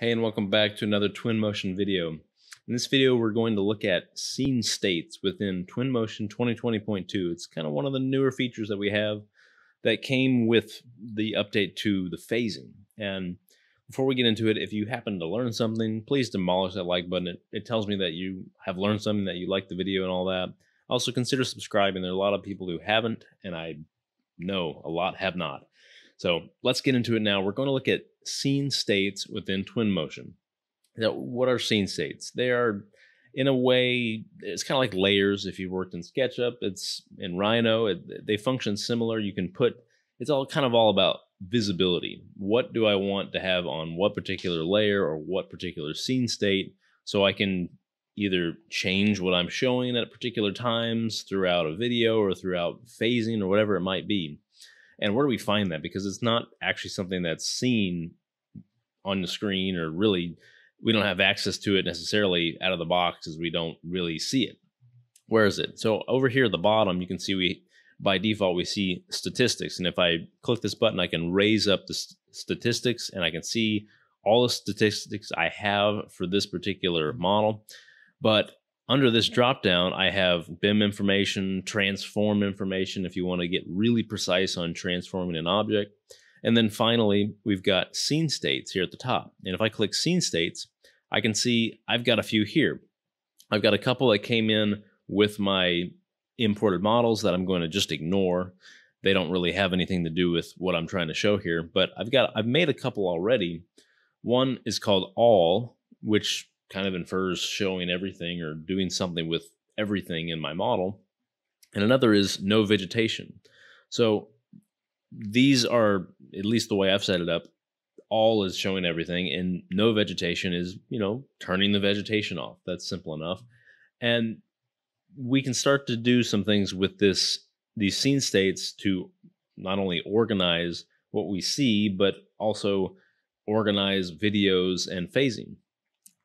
Hey and welcome back to another Twinmotion video. In this video we're going to look at scene states within Twinmotion 2020.2. It's kind of one of the newer features that we have that came with the update to the phasing. And before we get into it, if you happen to learn something, please demolish that like button. It, it tells me that you have learned something, that you like the video and all that. Also consider subscribing. There are a lot of people who haven't, and I know a lot have not. So let's get into it now. We're going to look at scene states within Twinmotion. Now, what are scene states? They are, in a way, it's kind of like layers. If you worked in SketchUp, it's in Rhino. It, they function similar. You can put. It's all kind of all about visibility. What do I want to have on what particular layer or what particular scene state, so I can either change what I'm showing at particular times throughout a video or throughout phasing or whatever it might be. And where do we find that? Because it's not actually something that's seen on the screen or really we don't have access to it necessarily out of the box as we don't really see it. Where is it? So over here at the bottom, you can see we by default we see statistics. And if I click this button, I can raise up the st statistics and I can see all the statistics I have for this particular model. But under this dropdown, I have BIM information, transform information if you want to get really precise on transforming an object. And then finally, we've got scene states here at the top. And if I click scene states, I can see I've got a few here. I've got a couple that came in with my imported models that I'm going to just ignore. They don't really have anything to do with what I'm trying to show here, but I've got I've made a couple already. One is called all, which kind of infers showing everything or doing something with everything in my model. And another is no vegetation. So these are, at least the way I've set it up, all is showing everything, and no vegetation is, you know, turning the vegetation off. That's simple enough. And we can start to do some things with this these scene states to not only organize what we see, but also organize videos and phasing.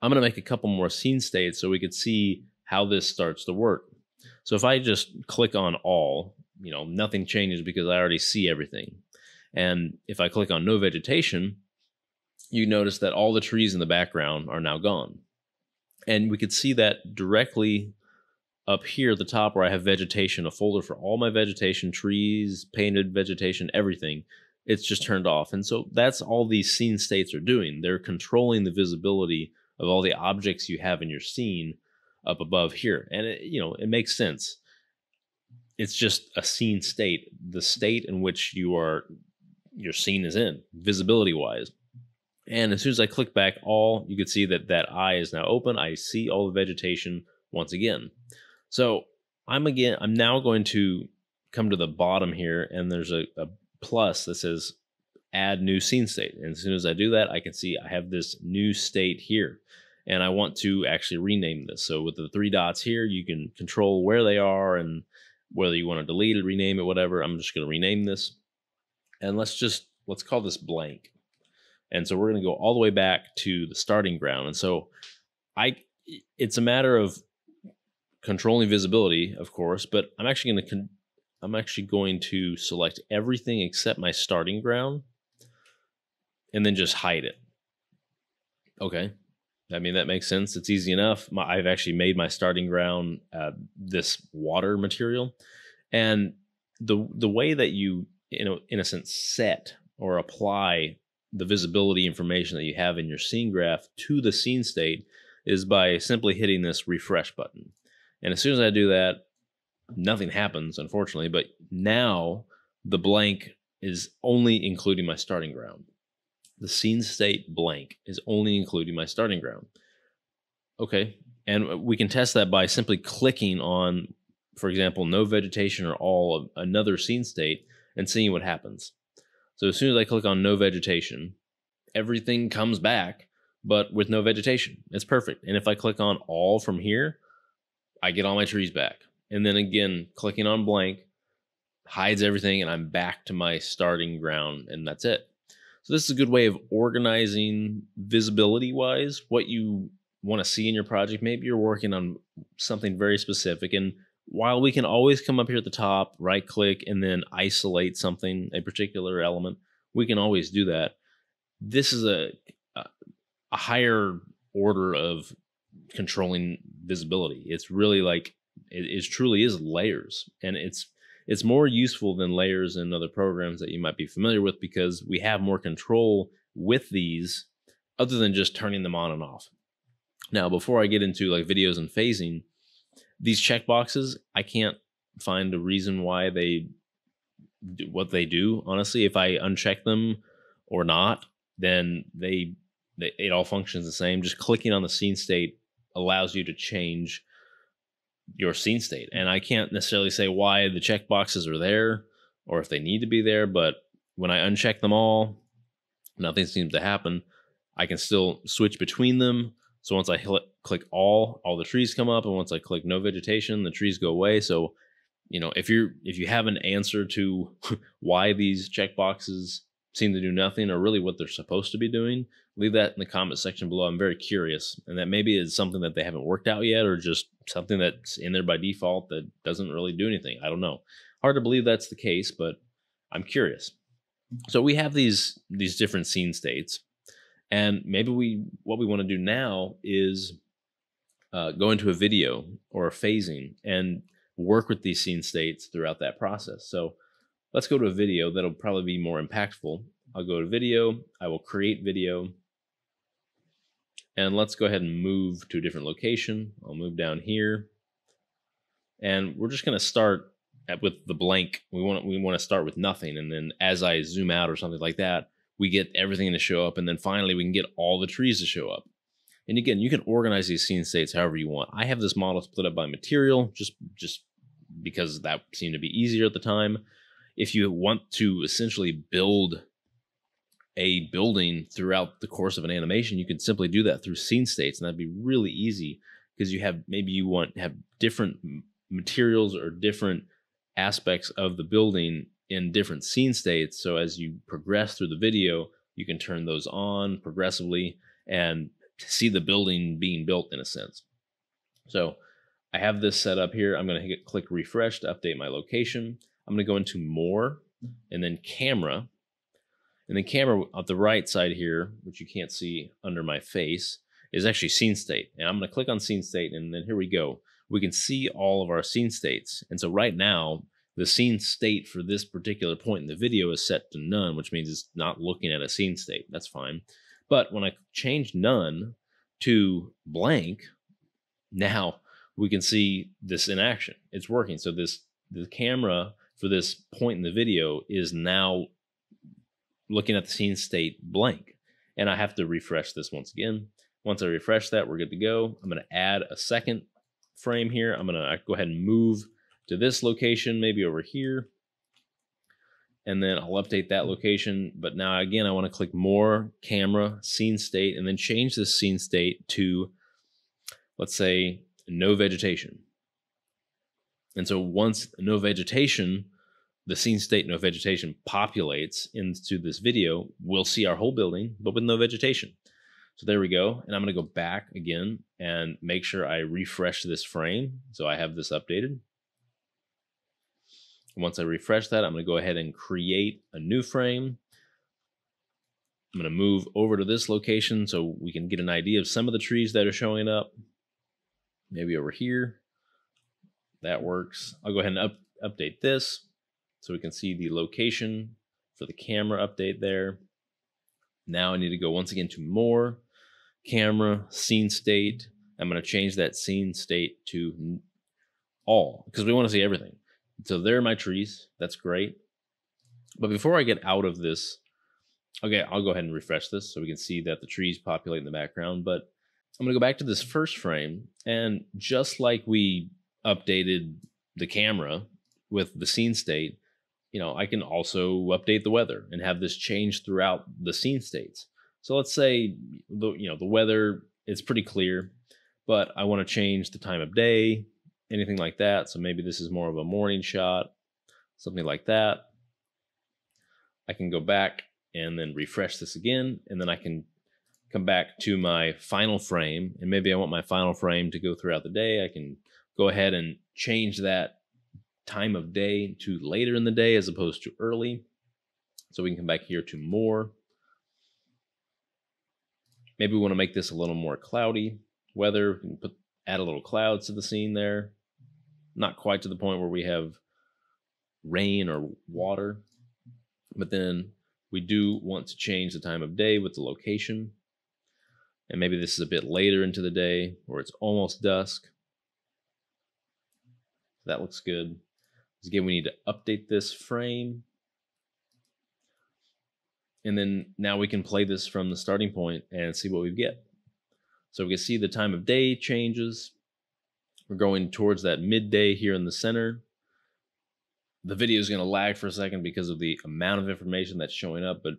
I'm going to make a couple more scene states so we could see how this starts to work. So if I just click on all, you know, nothing changes because I already see everything. And if I click on no vegetation, you notice that all the trees in the background are now gone. And we could see that directly up here at the top where I have vegetation, a folder for all my vegetation, trees, painted vegetation, everything. It's just turned off. And so that's all these scene states are doing. They're controlling the visibility of all the objects you have in your scene up above here. And it, you know, it makes sense. It's just a scene state, the state in which you are your scene is in, visibility wise. And as soon as I click back all, you can see that that eye is now open. I see all the vegetation once again. So I'm again, I'm now going to come to the bottom here and there's a, a plus that says add new scene state. And as soon as I do that, I can see I have this new state here. And I want to actually rename this. So with the three dots here, you can control where they are and whether you want to delete it, rename it, whatever. I'm just going to rename this. And let's just, let's call this blank. And so we're going to go all the way back to the starting ground. And so I, it's a matter of controlling visibility, of course, but I'm actually going to, I'm actually going to select everything except my starting ground and then just hide it. Okay. I mean, that makes sense. It's easy enough. My, I've actually made my starting ground uh, this water material. And the the way that you, you know, in a sense, set or apply the visibility information that you have in your scene graph to the scene state is by simply hitting this refresh button. And as soon as I do that, nothing happens, unfortunately. But now the blank is only including my starting ground the scene state blank is only including my starting ground. Okay. And we can test that by simply clicking on, for example, no vegetation or all another scene state and seeing what happens. So as soon as I click on no vegetation, everything comes back, but with no vegetation. It's perfect. And if I click on all from here, I get all my trees back. And then again, clicking on blank hides everything and I'm back to my starting ground and that's it. So this is a good way of organizing visibility wise what you want to see in your project. Maybe you're working on something very specific. And while we can always come up here at the top, right click, and then isolate something, a particular element, we can always do that. This is a, a higher order of controlling visibility. It's really like it is truly is layers, and it's it's more useful than layers in other programs that you might be familiar with because we have more control with these other than just turning them on and off. Now, before I get into like videos and phasing, these checkboxes, I can't find a reason why they do what they do. Honestly, if I uncheck them or not, then they, they it all functions the same. Just clicking on the scene state allows you to change your scene state. And I can't necessarily say why the checkboxes are there or if they need to be there, but when I uncheck them all, nothing seems to happen. I can still switch between them. So once I click all, all the trees come up, and once I click no vegetation, the trees go away. So, you know, if you're if you have an answer to why these checkboxes seem to do nothing or really what they're supposed to be doing, leave that in the comment section below. I'm very curious, and that maybe is something that they haven't worked out yet, or just something that's in there by default that doesn't really do anything. I don't know. Hard to believe that's the case, but I'm curious. So we have these these different scene states, and maybe we what we want to do now is uh, go into a video or a phasing and work with these scene states throughout that process. So let's go to a video that'll probably be more impactful. I'll go to video. I will create video. And let's go ahead and move to a different location. I'll move down here. And we're just going to start at, with the blank. We want we want to start with nothing, and then as I zoom out or something like that, we get everything to show up, and then finally we can get all the trees to show up. And again, you can organize these scene states however you want. I have this model split up by material, just just because that seemed to be easier at the time. If you want to essentially build a building throughout the course of an animation, you can simply do that through scene states, and that'd be really easy because you have maybe you want have different materials or different aspects of the building in different scene states. So as you progress through the video, you can turn those on progressively and see the building being built in a sense. So I have this set up here. I'm going to click refresh to update my location. I'm going to go into more and then camera. And then camera at the right side here, which you can't see under my face, is actually scene state. And I'm going to click on scene state and then here we go we can see all of our scene states. And so right now, the scene state for this particular point in the video is set to none, which means it's not looking at a scene state. That's fine. But when I change none to blank, now we can see this in action. It's working. So this the camera for this point in the video is now looking at the scene state blank. And I have to refresh this once again. Once I refresh that, we're good to go. I'm going to add a second frame here. I'm going to uh, go ahead and move to this location, maybe over here. And then I'll update that location. But now again, I want to click more camera scene state and then change this scene state to, let's say, no vegetation. And so once no vegetation, the scene state no vegetation populates into this video, we'll see our whole building, but with no vegetation. So there we go. And I'm going to go back again and make sure I refresh this frame. So I have this updated. Once I refresh that, I'm going to go ahead and create a new frame. I'm going to move over to this location so we can get an idea of some of the trees that are showing up. Maybe over here. That works. I'll go ahead and up, update this so we can see the location for the camera update there. Now I need to go once again to more camera, scene state. I'm going to change that scene state to all because we want to see everything. So there are my trees. That's great. But before I get out of this, okay, I'll go ahead and refresh this so we can see that the trees populate in the background. But I'm going to go back to this first frame. And just like we updated the camera with the scene state, you know, I can also update the weather and have this change throughout the scene states. So let's say the you know the weather is pretty clear, but I want to change the time of day, anything like that. So maybe this is more of a morning shot, something like that. I can go back and then refresh this again, and then I can come back to my final frame. And maybe I want my final frame to go throughout the day. I can go ahead and change that time of day to later in the day as opposed to early. So we can come back here to more Maybe we want to make this a little more cloudy weather. We can put add a little clouds to the scene there. Not quite to the point where we have rain or water, but then we do want to change the time of day with the location. And maybe this is a bit later into the day or it's almost dusk. That looks good. Again, we need to update this frame. And then now we can play this from the starting point and see what we get. So we can see the time of day changes. We're going towards that midday here in the center. The video is going to lag for a second because of the amount of information that's showing up, but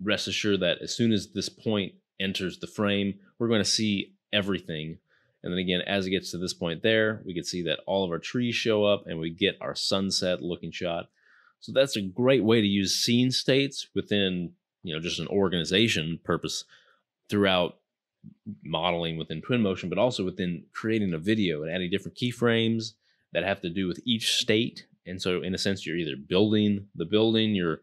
rest assured that as soon as this point enters the frame, we're going to see everything. And then again, as it gets to this point there, we can see that all of our trees show up and we get our sunset looking shot. So that's a great way to use scene states within, you know, just an organization purpose throughout modeling within Twinmotion, but also within creating a video and adding different keyframes that have to do with each state. And so, in a sense, you're either building the building, you're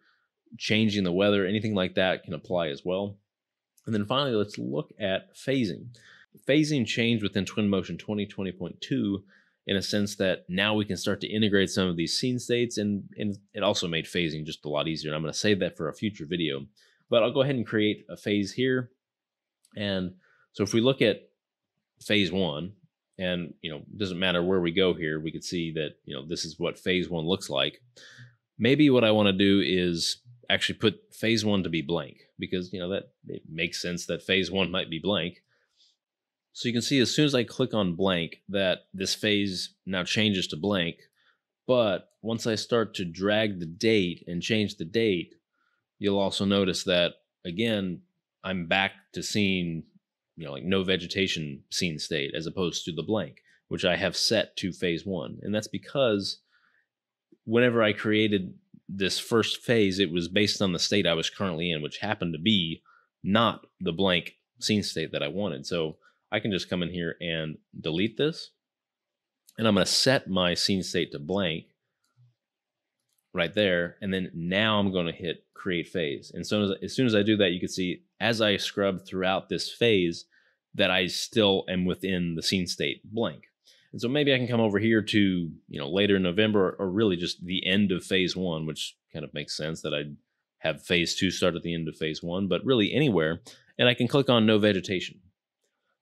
changing the weather, anything like that can apply as well. And then finally, let's look at phasing. Phasing changed within Twinmotion 2020.2 in a sense that now we can start to integrate some of these scene states and, and it also made phasing just a lot easier. And I'm going to save that for a future video. But I'll go ahead and create a phase here. And so if we look at phase one, and you know, it doesn't matter where we go here, we could see that you know this is what phase one looks like. Maybe what I want to do is actually put phase one to be blank because you know that it makes sense that phase one might be blank. So you can see as soon as I click on blank that this phase now changes to blank. But once I start to drag the date and change the date, you'll also notice that again, I'm back to seeing you know, like no vegetation scene state as opposed to the blank, which I have set to phase one. And that's because whenever I created this first phase, it was based on the state I was currently in, which happened to be not the blank scene state that I wanted. So I can just come in here and delete this. And I'm going to set my scene state to blank right there. And then now I'm going to hit create phase. And so as, as soon as I do that, you can see as I scrub throughout this phase that I still am within the scene state blank. And so maybe I can come over here to, you know, later in November or really just the end of phase one, which kind of makes sense that I'd have phase two start at the end of phase one, but really anywhere. And I can click on no vegetation.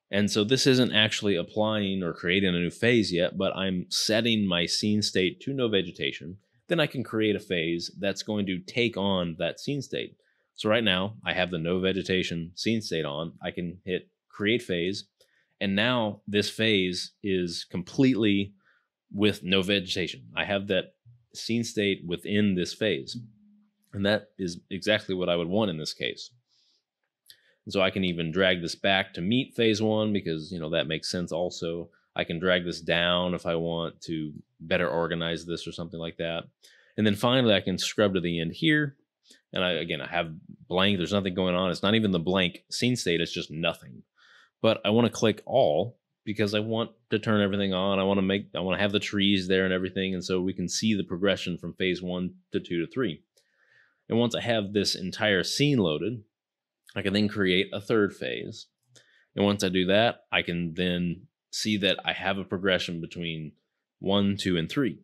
And so this isn't actually applying or creating a new phase yet, but I'm setting my scene state to no vegetation then I can create a phase that's going to take on that scene state. So right now I have the no vegetation scene state on. I can hit create phase. And now this phase is completely with no vegetation. I have that scene state within this phase. And that is exactly what I would want in this case. And so I can even drag this back to meet phase one because, you know, that makes sense also. I can drag this down if I want to better organize this or something like that. And then finally, I can scrub to the end here. And I, again, I have blank. There's nothing going on. It's not even the blank scene state. It's just nothing. But I want to click all because I want to turn everything on. I want to make, I want to have the trees there and everything. And so we can see the progression from phase one to two to three. And once I have this entire scene loaded, I can then create a third phase. And once I do that, I can then see that I have a progression between one, two, and three.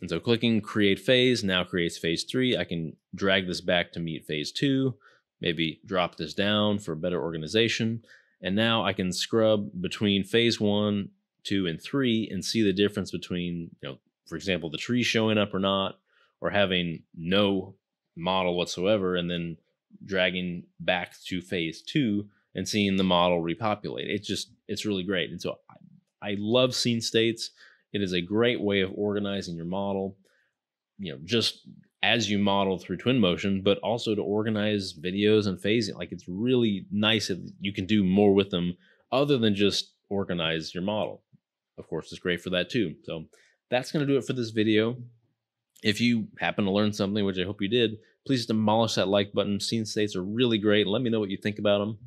And so clicking create phase now creates phase three. I can drag this back to meet phase two, maybe drop this down for better organization. And now I can scrub between phase one, two, and three and see the difference between, you know, for example, the tree showing up or not, or having no model whatsoever, and then dragging back to phase two and seeing the model repopulate. It's just, it's really great. And so I, I love scene states. It is a great way of organizing your model, you know, just as you model through Twinmotion, but also to organize videos and phasing. Like it's really nice that you can do more with them other than just organize your model. Of course, it's great for that too. So that's going to do it for this video. If you happen to learn something, which I hope you did, please demolish that like button. Scene states are really great. Let me know what you think about them.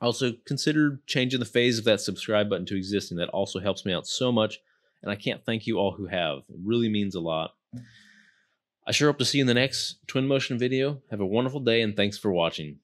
Also, consider changing the phase of that subscribe button to existing. That also helps me out so much. And I can't thank you all who have. It really means a lot. I sure hope to see you in the next Twinmotion video. Have a wonderful day and thanks for watching.